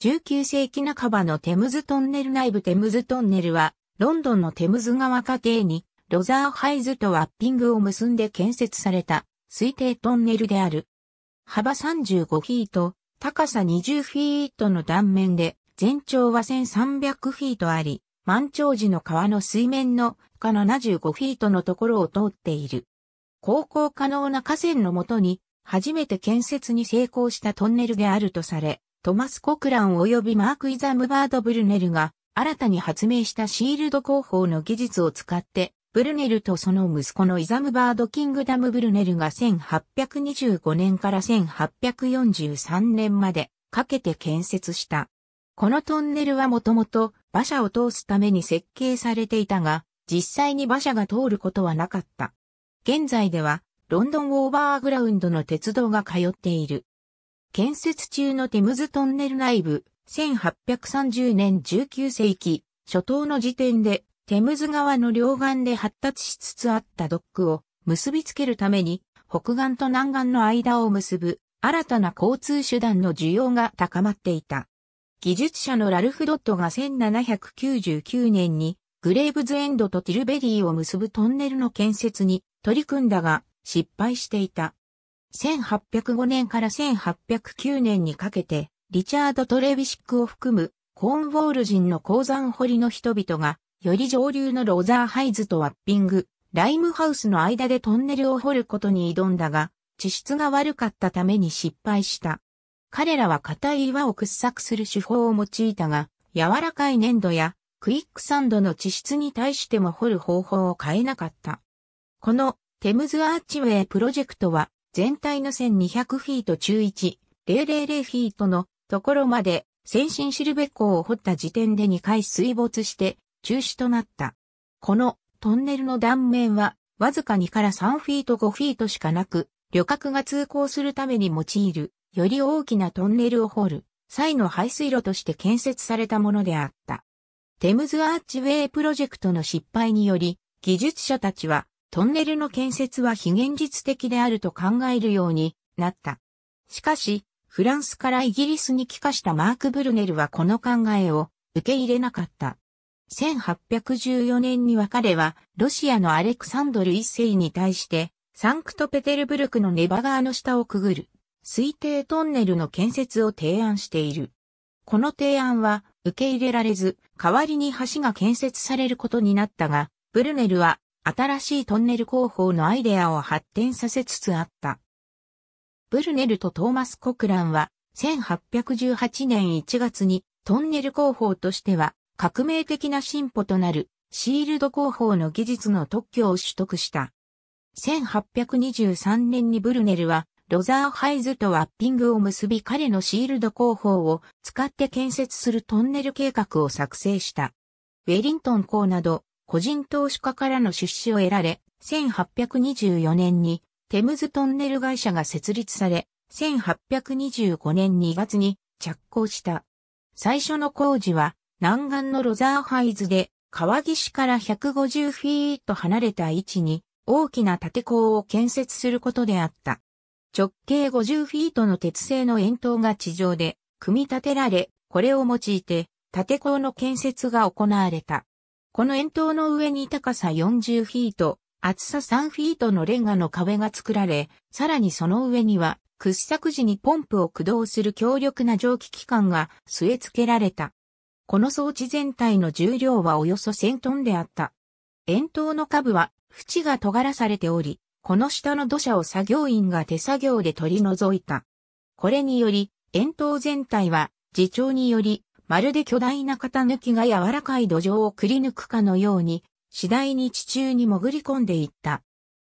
19世紀半ばのテムズトンネル内部テムズトンネルは、ロンドンのテムズ川家庭に、ロザーハイズとワッピングを結んで建設された推定トンネルである。幅35フィート、高さ20フィートの断面で、全長は1300フィートあり、満潮時の川の水面の下75フィートのところを通っている。航行可能な河川のもとに、初めて建設に成功したトンネルであるとされ、トマス・コクラン及びマーク・イザムバード・ブルネルが新たに発明したシールド工法の技術を使って、ブルネルとその息子のイザムバード・キングダム・ブルネルが1825年から1843年までかけて建設した。このトンネルはもともと馬車を通すために設計されていたが、実際に馬車が通ることはなかった。現在では、ロンドンオーバーグラウンドの鉄道が通っている。建設中のテムズトンネル内部、1830年19世紀、初頭の時点で、テムズ川の両岸で発達しつつあったドックを結びつけるために、北岸と南岸の間を結ぶ新たな交通手段の需要が高まっていた。技術者のラルフ・ドットが1799年にグレーブズエンドとティルベリーを結ぶトンネルの建設に取り組んだが失敗していた。1805年から1809年にかけて、リチャード・トレビシックを含むコーンウォール人の鉱山掘りの人々が、より上流のローザーハイズとワッピング、ライムハウスの間でトンネルを掘ることに挑んだが、地質が悪かったために失敗した。彼らは硬い岩を掘削する手法を用いたが、柔らかい粘土やクイックサンドの地質に対しても掘る方法を変えなかった。このテムズアーチウェイプロジェクトは全体の1200フィート中1、000フィートのところまで先進シルベ港を掘った時点で2回水没して中止となった。このトンネルの断面はわずか2から3フィート5フィートしかなく、旅客が通行するために用いる、より大きなトンネルを掘る、際の排水路として建設されたものであった。テムズアーチウェイプロジェクトの失敗により、技術者たちはトンネルの建設は非現実的であると考えるようになった。しかし、フランスからイギリスに帰化したマーク・ブルネルはこの考えを受け入れなかった。1814年には彼はロシアのアレクサンドル一世に対してサンクトペテルブルクのネバ川の下をくぐる推定トンネルの建設を提案している。この提案は受け入れられず代わりに橋が建設されることになったが、ブルネルは新しいトンネル工法のアイデアを発展させつつあった。ブルネルとトーマス・コクランは1818年1月にトンネル工法としては革命的な進歩となるシールド工法の技術の特許を取得した。1823年にブルネルはロザーハイズとワッピングを結び彼のシールド工法を使って建設するトンネル計画を作成した。ウェリントン港など個人投資家からの出資を得られ、1824年にテムズトンネル会社が設立され、1825年2月に着工した。最初の工事は南岸のロザーハイズで川岸から150フィート離れた位置に大きな縦鋼を建設することであった。直径50フィートの鉄製の円筒が地上で組み立てられ、これを用いて縦鋼の建設が行われた。この円筒の上に高さ40フィート、厚さ3フィートのレンガの壁が作られ、さらにその上には、掘削時にポンプを駆動する強力な蒸気機関が据え付けられた。この装置全体の重量はおよそ1000トンであった。円筒の下部は縁が尖らされており、この下の土砂を作業員が手作業で取り除いた。これにより、円筒全体は自重によりまるで巨大な型抜きが柔らかい土壌をくり抜くかのように、次第に地中に潜り込んでいった。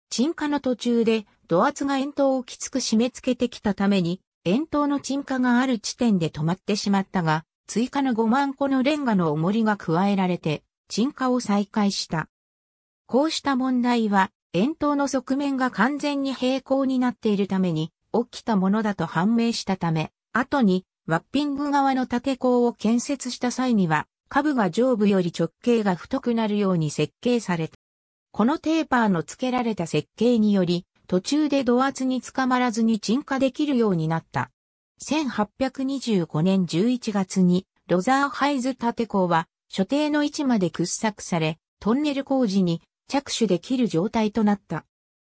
沈下の途中で、土圧が円筒をきつく締め付けてきたために、円筒の沈下がある地点で止まってしまったが、追加の5万個のレンガの重りが加えられて、沈下を再開した。こうした問題は、円筒の側面が完全に平行になっているために、起きたものだと判明したため、後にワッピング側の縦鋼を建設した際には、下部が上部より直径が太くなるように設計された。このテーパーの付けられた設計により、途中で土圧につかまらずに沈下できるようになった。1825年11月にロザーハイズ建港は所定の位置まで掘削され、トンネル工事に着手できる状態となった。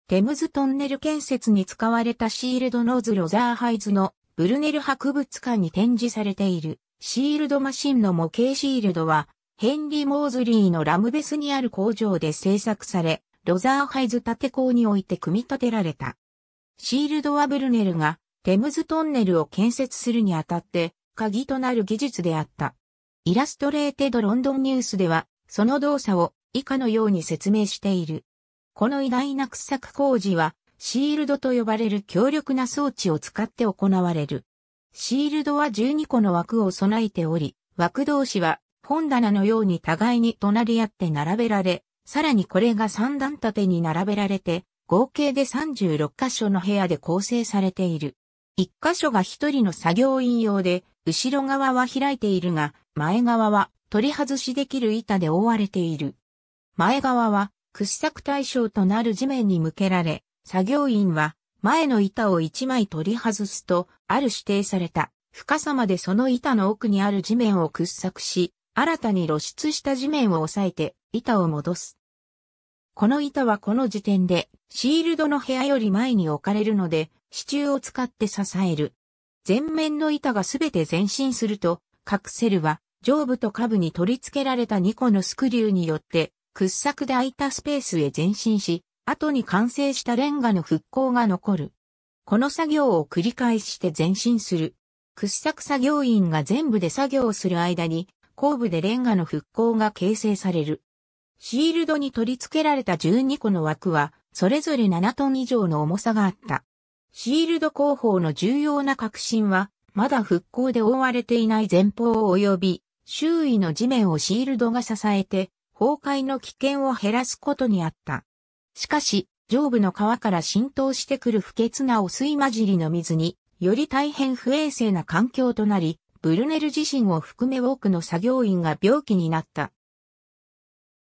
テムズトンネル建設に使われたシールドノーズロザーハイズのブルネル博物館に展示されているシールドマシンの模型シールドはヘンリー・モーズリーのラムベスにある工場で製作され、ロザーハイズ建港において組み立てられた。シールドはブルネルがテムズトンネルを建設するにあたって鍵となる技術であった。イラストレーテッドロンドンニュースではその動作を以下のように説明している。この偉大な掘削工事はシールドと呼ばれる強力な装置を使って行われる。シールドは12個の枠を備えており、枠同士は本棚のように互いに隣り合って並べられ、さらにこれが3段立てに並べられて、合計で36箇所の部屋で構成されている。一箇所が一人の作業員用で、後ろ側は開いているが、前側は取り外しできる板で覆われている。前側は掘削対象となる地面に向けられ、作業員は前の板を一枚取り外すと、ある指定された深さまでその板の奥にある地面を掘削し、新たに露出した地面を押さえて板を戻す。この板はこの時点でシールドの部屋より前に置かれるので支柱を使って支える。前面の板がすべて前進すると、カクセルは上部と下部に取り付けられた2個のスクリューによって、掘削で空いたスペースへ前進し、後に完成したレンガの復興が残る。この作業を繰り返して前進する。掘削作業員が全部で作業する間に、後部でレンガの復興が形成される。シールドに取り付けられた12個の枠は、それぞれ7トン以上の重さがあった。シールド後方の重要な革新は、まだ復興で覆われていない前方及び、周囲の地面をシールドが支えて、崩壊の危険を減らすことにあった。しかし、上部の川から浸透してくる不潔な汚水混じりの水に、より大変不衛生な環境となり、ブルネル自身を含め多くの作業員が病気になった。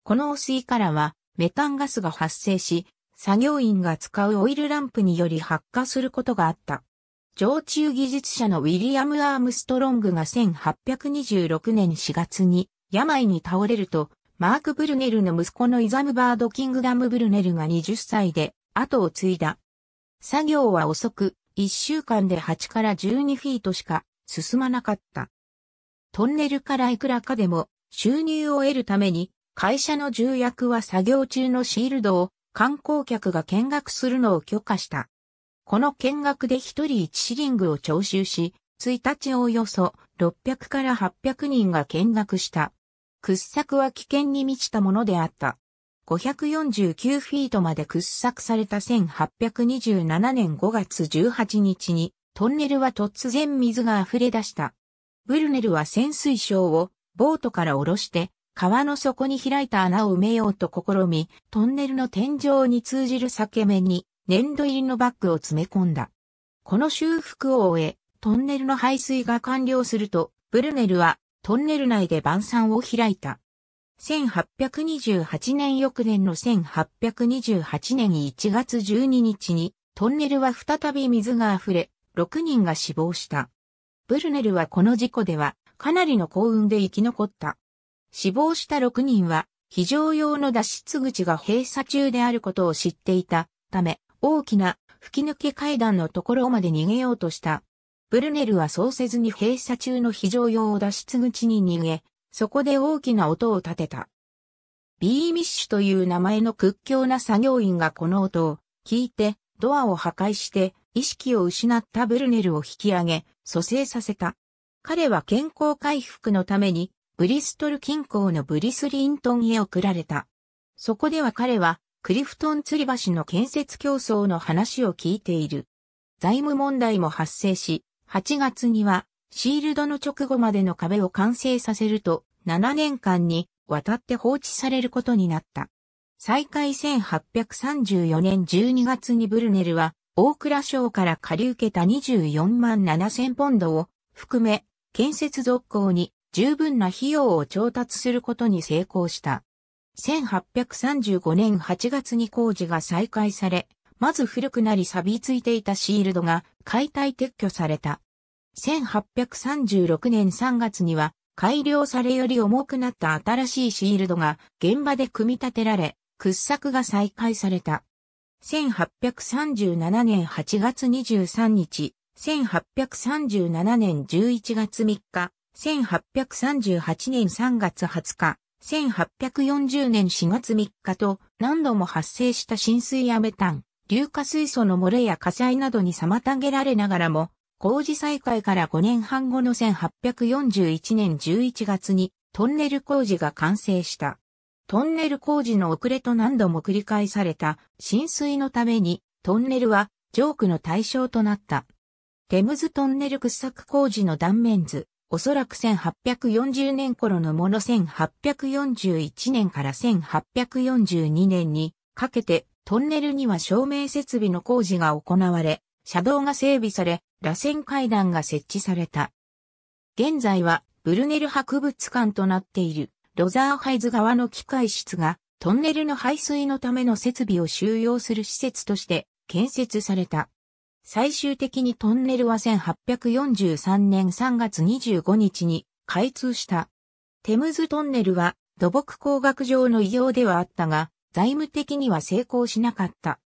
この汚水からは、メタンガスが発生し、作業員が使うオイルランプにより発火することがあった。常駐技術者のウィリアム・アームストロングが1826年4月に病に倒れると、マーク・ブルネルの息子のイザム・バード・キングダム・ブルネルが20歳で後を継いだ。作業は遅く、1週間で8から12フィートしか進まなかった。トンネルからいくらかでも収入を得るために会社の重役は作業中のシールドを観光客が見学するのを許可した。この見学で一人一シリングを徴収し、1日およそ600から800人が見学した。掘削は危険に満ちたものであった。549フィートまで掘削された1827年5月18日にトンネルは突然水が溢れ出した。ブルネルは潜水晶をボートから下ろして川の底に開いた穴を埋めようと試み、トンネルの天井に通じる裂け目に粘土入りのバッグを詰め込んだ。この修復を終え、トンネルの排水が完了すると、ブルネルはトンネル内で晩餐を開いた。1828年翌年の1828年1月12日にトンネルは再び水が溢れ、6人が死亡した。ブルネルはこの事故ではかなりの幸運で生き残った。死亡した6人は、非常用の脱出口が閉鎖中であることを知っていたため、大きな吹き抜け階段のところまで逃げようとした。ブルネルはそうせずに閉鎖中の非常用脱出口に逃げ、そこで大きな音を立てた。ビーミッシュという名前の屈強な作業員がこの音を聞いてドアを破壊して意識を失ったブルネルを引き上げ蘇生させた。彼は健康回復のためにブリストル近郊のブリスリントンへ送られた。そこでは彼は、クリフトン吊り橋の建設競争の話を聞いている。財務問題も発生し、8月には、シールドの直後までの壁を完成させると、7年間にわたって放置されることになった。再開1834年12月にブルネルは、大倉省から借り受けた24万7千ポンドを含め、建設続行に十分な費用を調達することに成功した。1835年8月に工事が再開され、まず古くなり錆びついていたシールドが解体撤去された。1836年3月には改良されより重くなった新しいシールドが現場で組み立てられ、掘削が再開された。1837年8月23日、1837年11月3日、1838年3月20日、1840年4月3日と何度も発生した浸水やメタン、硫化水素の漏れや火災などに妨げられながらも、工事再開から5年半後の1841年11月にトンネル工事が完成した。トンネル工事の遅れと何度も繰り返された浸水のためにトンネルはジョークの対象となった。テムズトンネル掘削工事の断面図、おそらく1840年頃のもの1841年から1842年にかけてトンネルには照明設備の工事が行われ、車道が整備され、螺旋階段が設置された。現在はブルネル博物館となっているロザーハイズ側の機械室がトンネルの排水のための設備を収容する施設として建設された。最終的にトンネルは1843年3月25日に開通した。テムズトンネルは土木工学上の異様ではあったが、財務的には成功しなかった。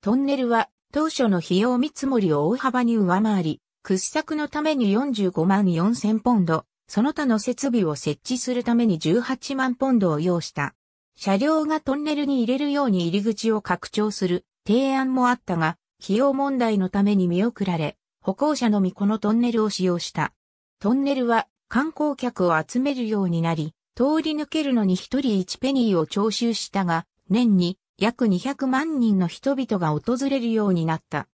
トンネルは当初の費用見積もりを大幅に上回り、掘削のために45万4千ポンド、その他の設備を設置するために18万ポンドを要した。車両がトンネルに入れるように入り口を拡張する提案もあったが、費用問題のために見送られ、歩行者のみこのトンネルを使用した。トンネルは観光客を集めるようになり、通り抜けるのに一人一ペニーを徴収したが、年に約200万人の人々が訪れるようになった。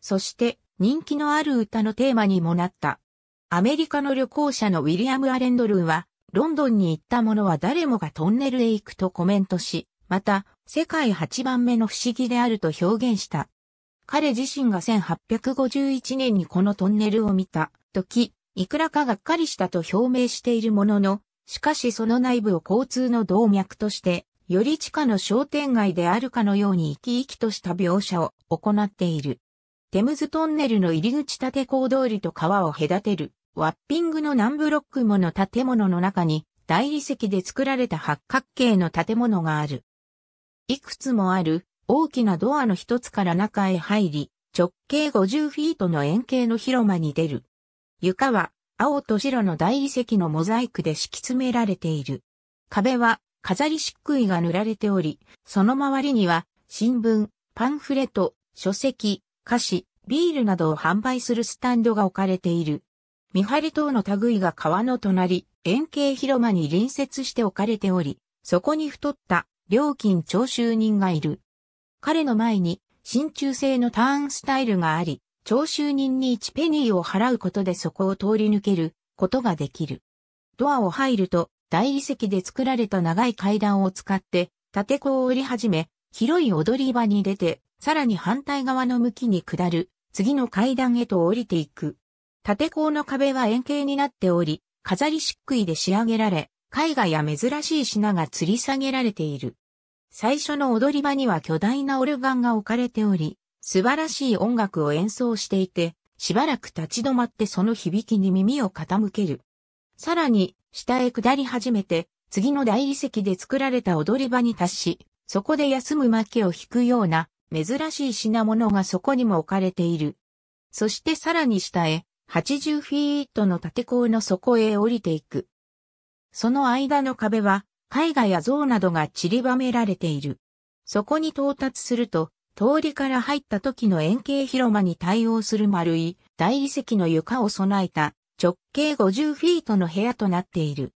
そして人気のある歌のテーマにもなった。アメリカの旅行者のウィリアム・アレンドルーは、ロンドンに行った者は誰もがトンネルへ行くとコメントし、また、世界8番目の不思議であると表現した。彼自身が1851年にこのトンネルを見た時、いくらかがっかりしたと表明しているものの、しかしその内部を交通の動脈として、より地下の商店街であるかのように生き生きとした描写を行っている。テムズトンネルの入り口建港通りと川を隔てる、ワッピングの南ブロックもの建物の中に、大理石で作られた八角形の建物がある。いくつもある大きなドアの一つから中へ入り、直径50フィートの円形の広間に出る。床は青と白の大理石のモザイクで敷き詰められている。壁は飾り漆喰が塗られており、その周りには新聞、パンフレット、書籍、菓子、ビールなどを販売するスタンドが置かれている。見張り等の類が川の隣、円形広間に隣接して置かれており、そこに太った料金徴収人がいる。彼の前に真鍮製のターンスタイルがあり、徴収人に1ペニーを払うことでそこを通り抜けることができる。ドアを入ると大理石で作られた長い階段を使って縦子を降り始め、広い踊り場に出て、さらに反対側の向きに下る次の階段へと降りていく。縦鋼の壁は円形になっており、飾り漆喰で仕上げられ、絵画や珍しい品が吊り下げられている。最初の踊り場には巨大なオルガンが置かれており、素晴らしい音楽を演奏していて、しばらく立ち止まってその響きに耳を傾ける。さらに、下へ下り始めて、次の大理石で作られた踊り場に達し、そこで休む負けを引くような珍しい品物がそこにも置かれている。そしてさらに下へ、80フィートの縦鋼の底へ降りていく。その間の壁は絵画や像などが散りばめられている。そこに到達すると、通りから入った時の円形広間に対応する丸い大理石の床を備えた直径50フィートの部屋となっている。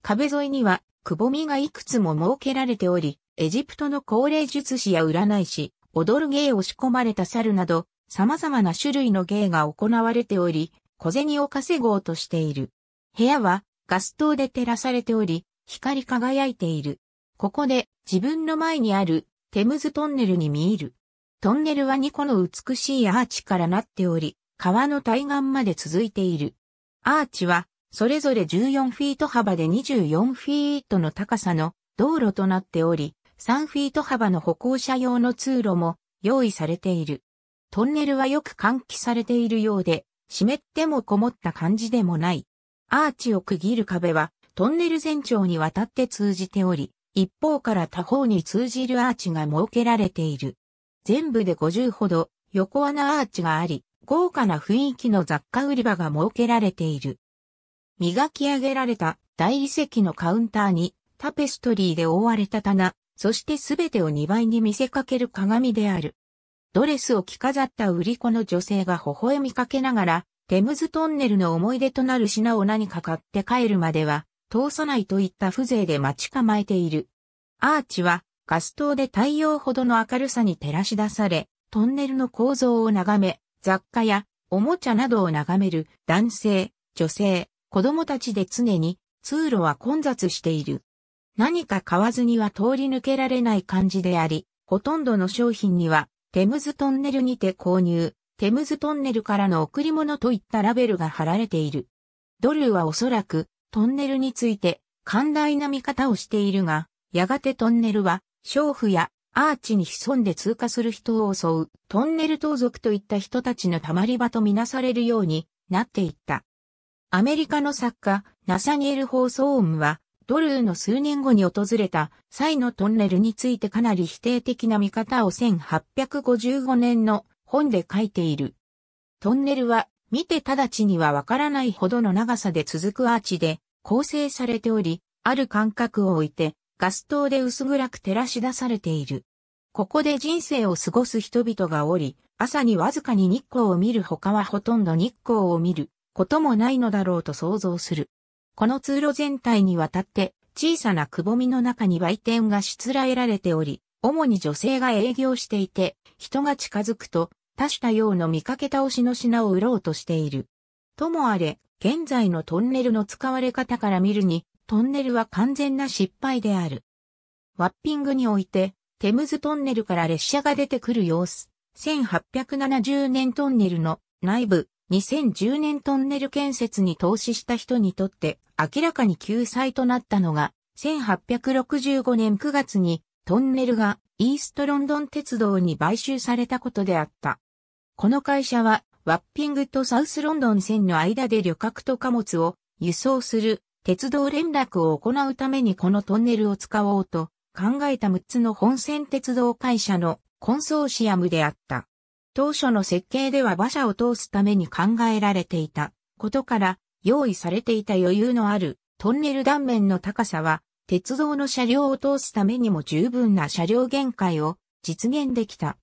壁沿いにはくぼみがいくつも設けられており、エジプトの高齢術師や占い師、踊る芸を仕込まれた猿など、様々な種類の芸が行われており、小銭を稼ごうとしている。部屋はガス灯で照らされており、光り輝いている。ここで自分の前にあるテムズトンネルに見入る。トンネルは2個の美しいアーチからなっており、川の対岸まで続いている。アーチはそれぞれ14フィート幅で24フィートの高さの道路となっており、3フィート幅の歩行者用の通路も用意されている。トンネルはよく換気されているようで、湿ってもこもった感じでもない。アーチを区切る壁はトンネル全長にわたって通じており、一方から他方に通じるアーチが設けられている。全部で50ほど横穴アーチがあり、豪華な雰囲気の雑貨売り場が設けられている。磨き上げられた大理石のカウンターにタペストリーで覆われた棚、そしてすべてを2倍に見せかける鏡である。ドレスを着飾った売り子の女性が微笑みかけながら、テムズトンネルの思い出となる品を何か買って帰るまでは、通さないといった風情で待ち構えている。アーチはガス灯で太陽ほどの明るさに照らし出され、トンネルの構造を眺め、雑貨やおもちゃなどを眺める男性、女性、子供たちで常に通路は混雑している。何か買わずには通り抜けられない感じであり、ほとんどの商品にはテムズトンネルにて購入、テムズトンネルからの贈り物といったラベルが貼られている。ドルーはおそらくトンネルについて寛大な見方をしているが、やがてトンネルは、娼婦やアーチに潜んで通過する人を襲うトンネル盗賊といった人たちのたまり場とみなされるようになっていった。アメリカの作家、ナサニエル・ホーソーンは、ドルーの数年後に訪れた際のトンネルについてかなり否定的な見方を1855年の本で書いている。トンネルは見て直ちにはわからないほどの長さで続くアーチで構成されており、ある間隔を置いてガス灯で薄暗く照らし出されている。ここで人生を過ごす人々がおり、朝にわずかに日光を見る他はほとんど日光を見ることもないのだろうと想像する。この通路全体にわたって小さなくぼみの中に売店がしつらえられており、主に女性が営業していて、人が近づくと多種多様の見かけ倒しの品を売ろうとしている。ともあれ、現在のトンネルの使われ方から見るに、トンネルは完全な失敗である。ワッピングにおいて、テムズトンネルから列車が出てくる様子。1870年トンネルの内部、2010年トンネル建設に投資した人にとって明らかに救済となったのが、1865年9月にトンネルがイーストロンドン鉄道に買収されたことであった。この会社はワッピングとサウスロンドン線の間で旅客と貨物を輸送する鉄道連絡を行うためにこのトンネルを使おうと考えた6つの本線鉄道会社のコンソーシアムであった。当初の設計では馬車を通すために考えられていたことから用意されていた余裕のあるトンネル断面の高さは鉄道の車両を通すためにも十分な車両限界を実現できた。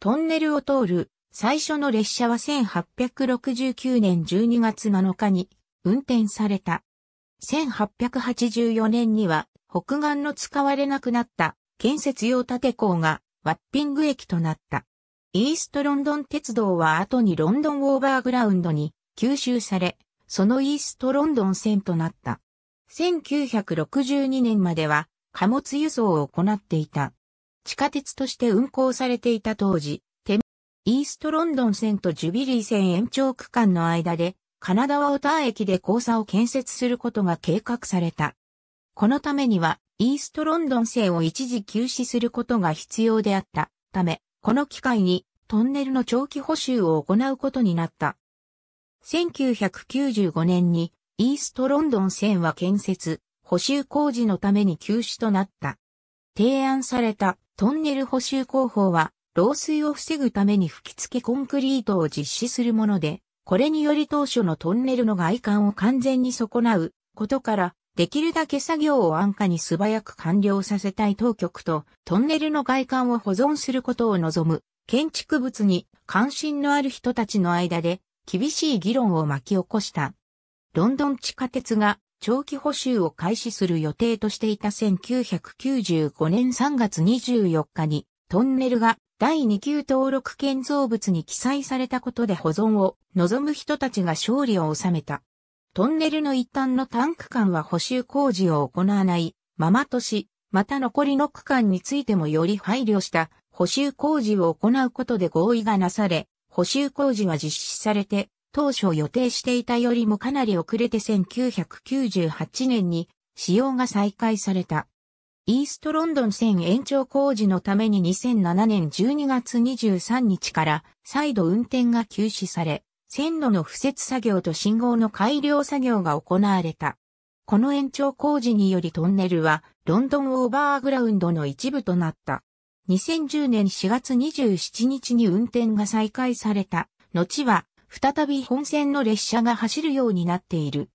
トンネルを通る最初の列車は1869年12月7日に運転された。1884年には北岸の使われなくなった建設用建港がワッピング駅となった。イーストロンドン鉄道は後にロンドンオーバーグラウンドに吸収され、そのイーストロンドン線となった。1962年までは貨物輸送を行っていた。地下鉄として運行されていた当時、イーストロンドン線とジュビリー線延長区間の間でカナダワオター駅で交差を建設することが計画された。このためには、イーストロンドン線を一時休止することが必要であったため、この機会にトンネルの長期補修を行うことになった。1995年にイーストロンドン線は建設、補修工事のために休止となった。提案されたトンネル補修工法は、漏水を防ぐために吹き付けコンクリートを実施するもので、これにより当初のトンネルの外観を完全に損なうことから、できるだけ作業を安価に素早く完了させたい当局と、トンネルの外観を保存することを望む、建築物に関心のある人たちの間で、厳しい議論を巻き起こした。ロンドン地下鉄が長期補修を開始する予定としていた1995年3月24日に、トンネルが第2級登録建造物に記載されたことで保存を望む人たちが勝利を収めた。トンネルの一端のタンク間は補修工事を行わないままとし、また残りの区間についてもより配慮した補修工事を行うことで合意がなされ、補修工事は実施されて、当初予定していたよりもかなり遅れて1998年に使用が再開された。イーストロンドン線延長工事のために2007年12月23日から再度運転が休止され、線路の敷設作業と信号の改良作業が行われた。この延長工事によりトンネルはロンドンオーバーグラウンドの一部となった。2010年4月27日に運転が再開された。後は再び本線の列車が走るようになっている。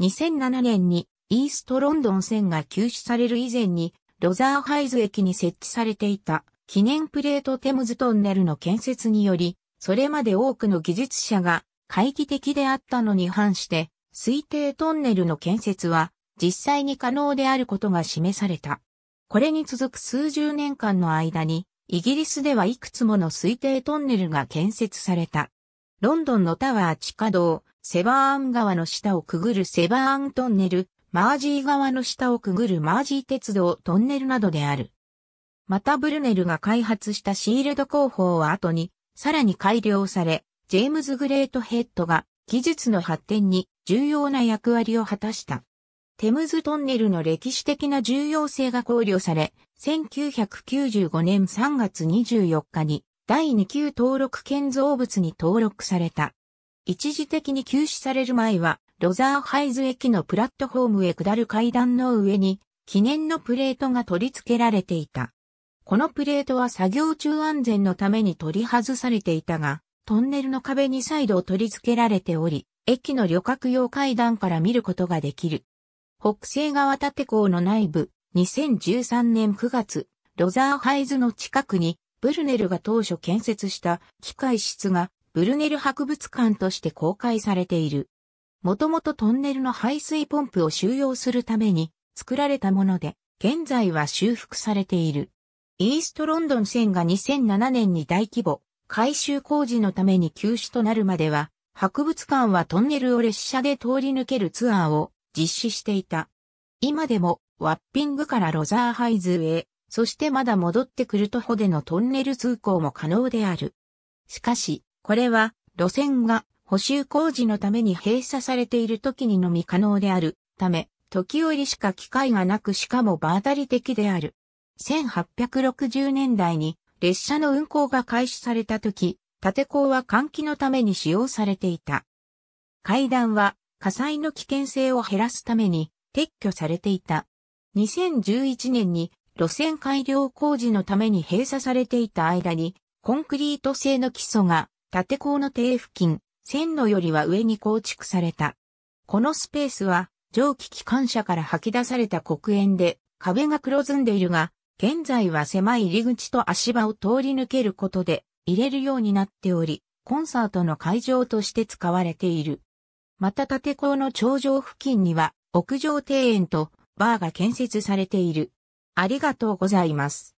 2007年にイーストロンドン線が休止される以前にロザーハイズ駅に設置されていた記念プレートテムズトンネルの建設により、それまで多くの技術者が懐疑的であったのに反して、推定トンネルの建設は実際に可能であることが示された。これに続く数十年間の間に、イギリスではいくつもの推定トンネルが建設された。ロンドンのタワー地下道、セバーン川の下をくぐるセバーントンネル、マージー川の下をくぐるマージー鉄道トンネルなどである。またブルネルが開発したシールド工法は後に、さらに改良され、ジェームズ・グレートヘッドが技術の発展に重要な役割を果たした。テムズトンネルの歴史的な重要性が考慮され、1995年3月24日に第2級登録建造物に登録された。一時的に休止される前は、ロザーハイズ駅のプラットフォームへ下る階段の上に、記念のプレートが取り付けられていた。このプレートは作業中安全のために取り外されていたが、トンネルの壁に再度取り付けられており、駅の旅客用階段から見ることができる。北西側建港の内部、2013年9月、ロザーハイズの近くに、ブルネルが当初建設した機械室が、ブルネル博物館として公開されている。もともとトンネルの排水ポンプを収容するために作られたもので、現在は修復されている。イーストロンドン線が2007年に大規模、改修工事のために休止となるまでは、博物館はトンネルを列車で通り抜けるツアーを実施していた。今でも、ワッピングからロザーハイズへ、そしてまだ戻ってくる徒歩でのトンネル通行も可能である。しかし、これは、路線が補修工事のために閉鎖されている時にのみ可能であるため、時折しか機会がなくしかも場当たり的である。1860年代に列車の運行が開始された時、縦港は換気のために使用されていた。階段は火災の危険性を減らすために撤去されていた。2011年に路線改良工事のために閉鎖されていた間にコンクリート製の基礎が縦港の底付近、線路よりは上に構築された。このスペースは蒸気機関車から吐き出された黒煙で壁が黒ずんでいるが現在は狭い入り口と足場を通り抜けることで入れるようになっており、コンサートの会場として使われている。また建港の頂上付近には屋上庭園とバーが建設されている。ありがとうございます。